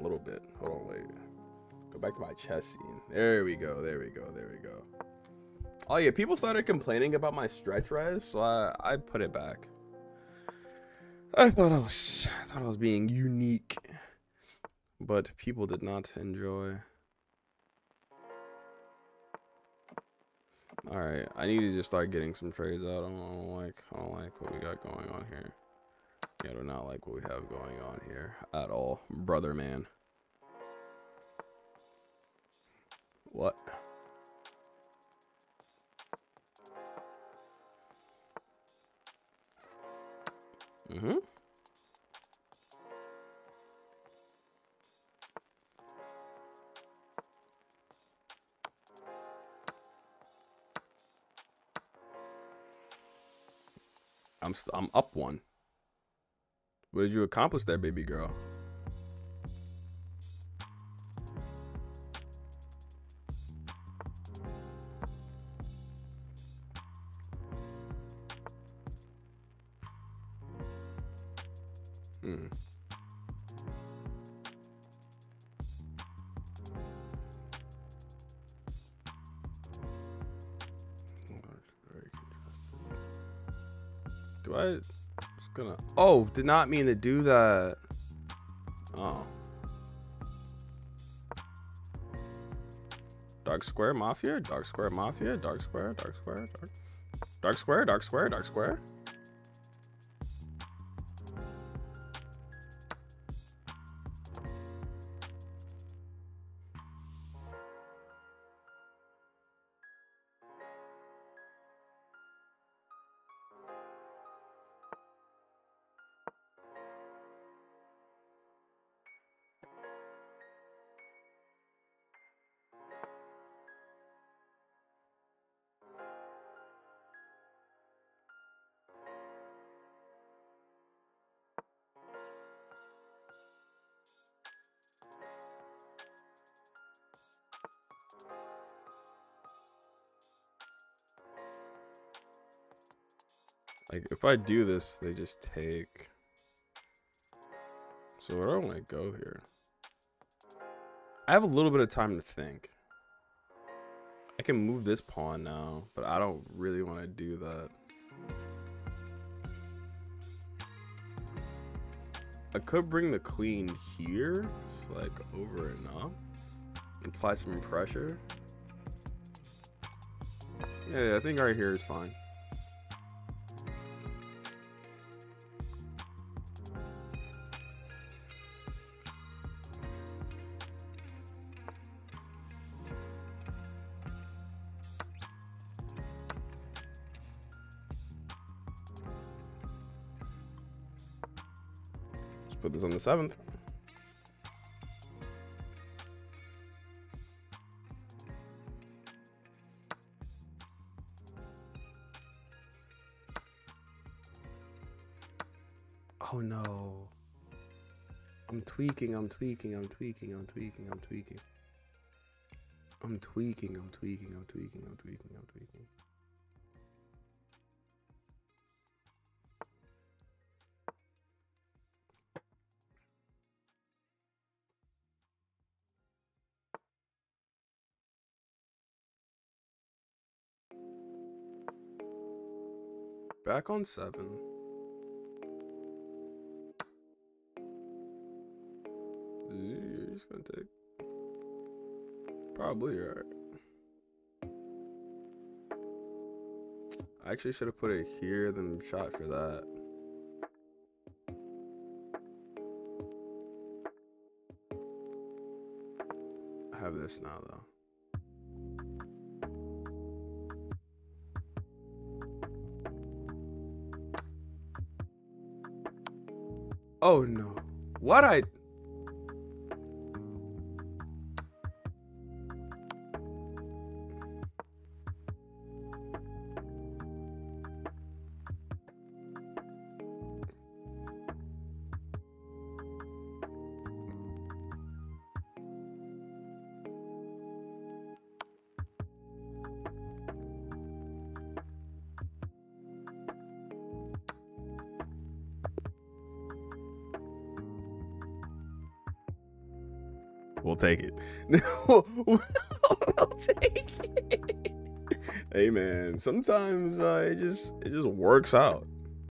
a little bit. Hold on, wait. Go back to my chest scene. There we go. There we go. There we go. Oh yeah, people started complaining about my stretch res, so I, I put it back. I thought I was I thought I was being unique, but people did not enjoy. All right, I need to just start getting some trades out. I don't, I don't like I don't like what we got going on here. I do not like what we have going on here at all, brother man. What? Mm-hmm. I'm I'm up one. What did you accomplish there, baby girl? Hmm. Do I gonna Oh, did not mean to do that. Oh. Dark Square Mafia, Dark Square Mafia, Dark Square, Dark Square, Dark Dark Square, Dark Square, Dark Square. Like, if I do this, they just take. So where do I want to go here? I have a little bit of time to think. I can move this pawn now, but I don't really want to do that. I could bring the queen here, like over and up, apply some pressure. Yeah, I think right here is fine. Put this on the seventh. Oh no. I'm tweaking, I'm tweaking, I'm tweaking, I'm tweaking, I'm tweaking. I'm tweaking, I'm tweaking, I'm tweaking, I'm tweaking, I'm tweaking. Back on seven. You're just gonna take. Probably right. I actually should have put it here, then shot for that. I have this now, though. Oh no. What I We'll take it. we'll, take it. Hey man, sometimes uh, it just it just works out.